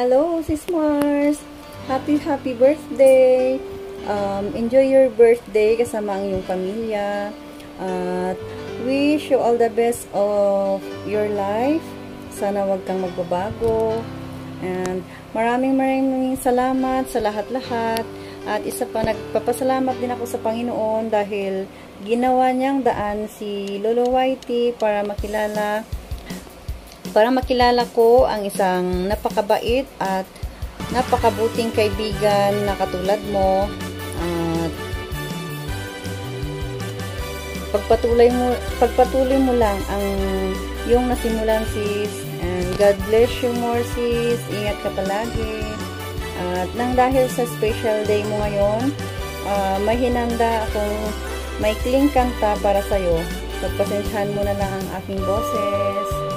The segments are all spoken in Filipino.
Hello, Sis Mars! Happy, happy birthday! Um, enjoy your birthday kasama ang iyong pamilya. At wish you all the best of your life. Sana wag kang magbabago. And maraming maraming salamat sa lahat-lahat. At isa pa, nagpapasalamat din ako sa Panginoon dahil ginawa niyang daan si Lolo Whitey para makilala para makilala ko ang isang napakabait at napakabuting kaibigan na katulad mo. At pagpatuloy mo pagpatuloy mo lang ang yung nasimulan sis. And God bless you more sis. Ingat ka palagi at nang dahil sa special day mo ngayon uh, may hinanda akong may kling kanta para sa'yo. Pagpasensyahan mo na lang ang aking boses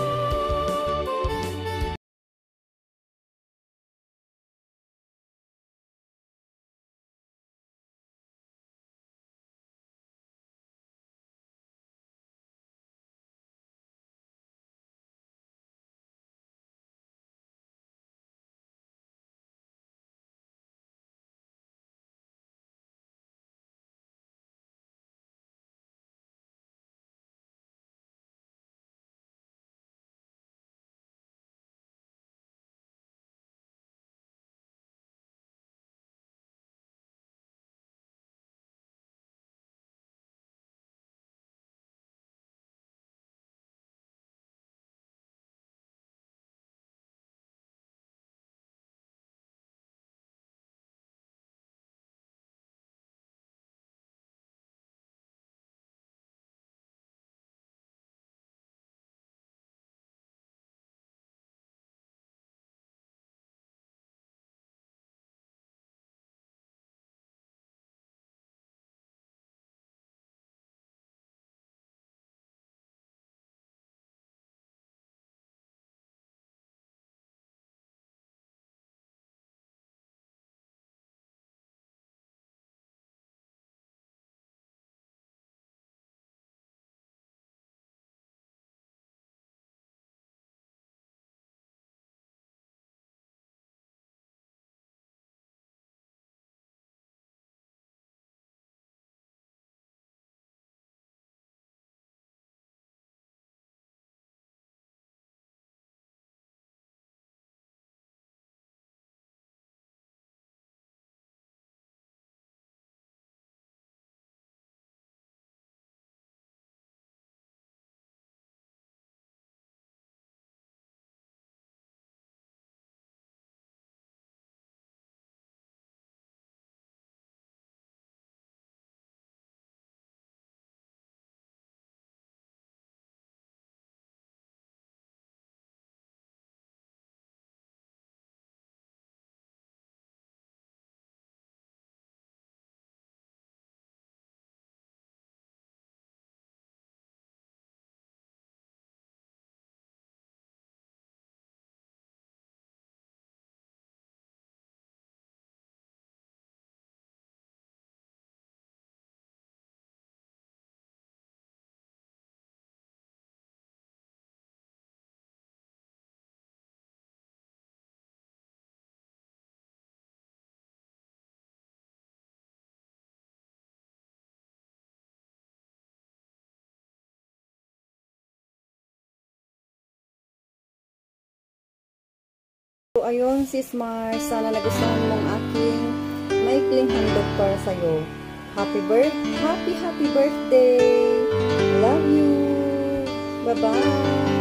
So, ayun, sis Mars, sana nagustuhan mong aking maikling handog para sa'yo. Happy birth, happy, happy birthday! Love you! Bye-bye!